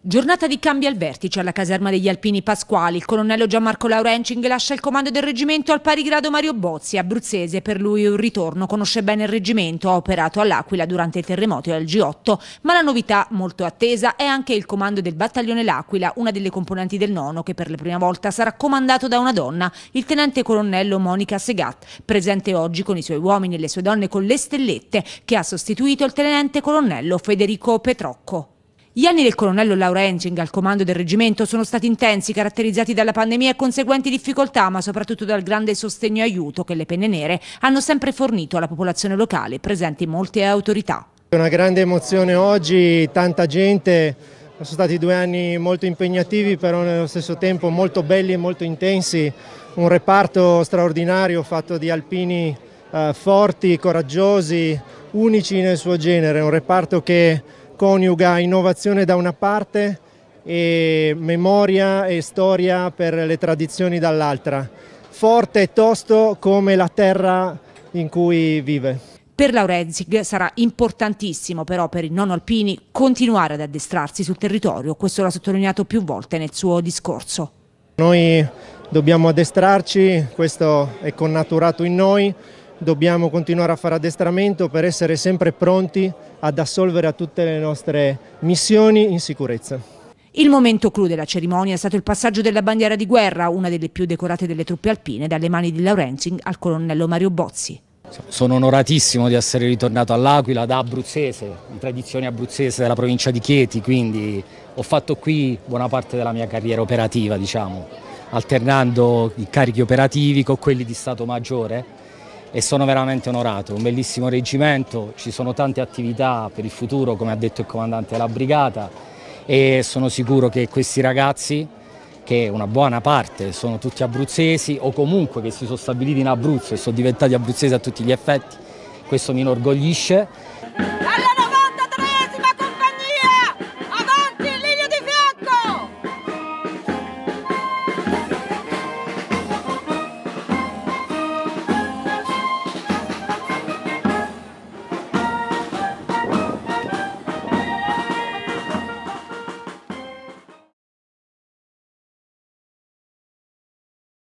Giornata di cambio al vertice alla caserma degli Alpini Pasquali. Il colonnello Gianmarco Laurencing lascia il comando del reggimento al pari grado Mario Bozzi, abruzzese, per lui un ritorno, conosce bene il reggimento, ha operato all'Aquila durante il terremoto e al G8, ma la novità molto attesa è anche il comando del battaglione L'Aquila, una delle componenti del nono che per la prima volta sarà comandato da una donna, il tenente colonnello Monica Segat, presente oggi con i suoi uomini e le sue donne con le stellette, che ha sostituito il tenente colonnello Federico Petrocco. Gli anni del colonnello Laura al comando del reggimento sono stati intensi, caratterizzati dalla pandemia e conseguenti difficoltà, ma soprattutto dal grande sostegno e aiuto che le penne nere hanno sempre fornito alla popolazione locale, presenti molte autorità. È una grande emozione oggi, tanta gente, sono stati due anni molto impegnativi, però nello stesso tempo molto belli e molto intensi, un reparto straordinario fatto di alpini eh, forti, coraggiosi, unici nel suo genere, un reparto che coniuga innovazione da una parte e memoria e storia per le tradizioni dall'altra, forte e tosto come la terra in cui vive. Per Laurenzig sarà importantissimo però per i non alpini continuare ad addestrarsi sul territorio, questo l'ha sottolineato più volte nel suo discorso. Noi dobbiamo addestrarci, questo è connaturato in noi, dobbiamo continuare a fare addestramento per essere sempre pronti ad assolvere a tutte le nostre missioni in sicurezza. Il momento clou della cerimonia è stato il passaggio della bandiera di guerra, una delle più decorate delle truppe alpine, dalle mani di Laurenzing al colonnello Mario Bozzi. Sono onoratissimo di essere ritornato all'Aquila da abruzzese, di tradizione abruzzese della provincia di Chieti, quindi ho fatto qui buona parte della mia carriera operativa, diciamo, alternando i carichi operativi con quelli di Stato Maggiore e sono veramente onorato, un bellissimo reggimento, ci sono tante attività per il futuro come ha detto il comandante della brigata e sono sicuro che questi ragazzi che una buona parte sono tutti abruzzesi o comunque che si sono stabiliti in Abruzzo e sono diventati abruzzesi a tutti gli effetti, questo mi inorgoglisce